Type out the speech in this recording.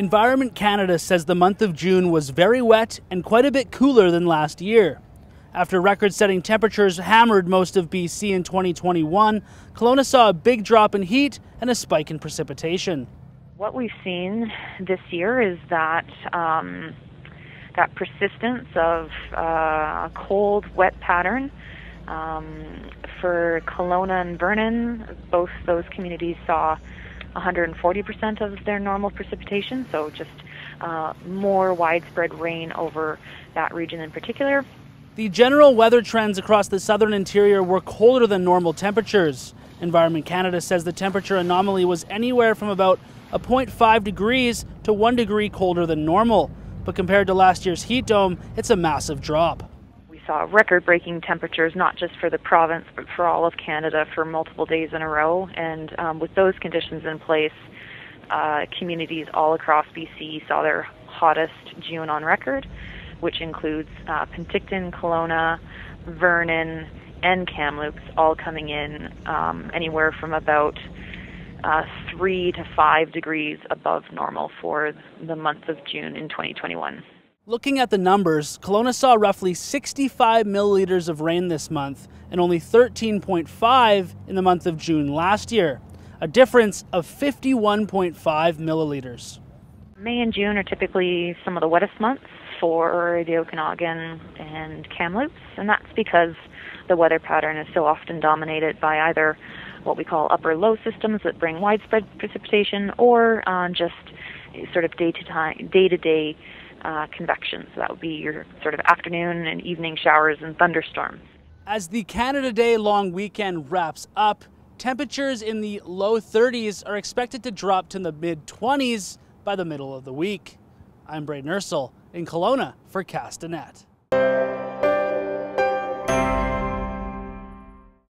Environment Canada says the month of June was very wet and quite a bit cooler than last year. After record setting temperatures hammered most of BC in 2021, Kelowna saw a big drop in heat and a spike in precipitation. What we've seen this year is that um, that persistence of uh, a cold, wet pattern. Um, for Kelowna and Vernon, both those communities saw 140% of their normal precipitation, so just uh, more widespread rain over that region in particular. The general weather trends across the southern interior were colder than normal temperatures. Environment Canada says the temperature anomaly was anywhere from about a 0.5 degrees to 1 degree colder than normal. But compared to last year's heat dome, it's a massive drop saw record breaking temperatures, not just for the province, but for all of Canada for multiple days in a row. And um, with those conditions in place, uh, communities all across BC saw their hottest June on record, which includes uh, Penticton, Kelowna, Vernon, and Kamloops, all coming in um, anywhere from about uh, three to five degrees above normal for the month of June in 2021. Looking at the numbers, Kelowna saw roughly 65 milliliters of rain this month and only 13.5 in the month of June last year, a difference of 51.5 milliliters. May and June are typically some of the wettest months for the Okanagan and Kamloops, and that's because the weather pattern is so often dominated by either what we call upper low systems that bring widespread precipitation or uh, just sort of day to time, day to day uh, convection. So that would be your sort of afternoon and evening showers and thunderstorms. As the Canada Day long weekend wraps up, temperatures in the low 30s are expected to drop to the mid 20s by the middle of the week. I'm Braden Ursel in Kelowna for Castanet.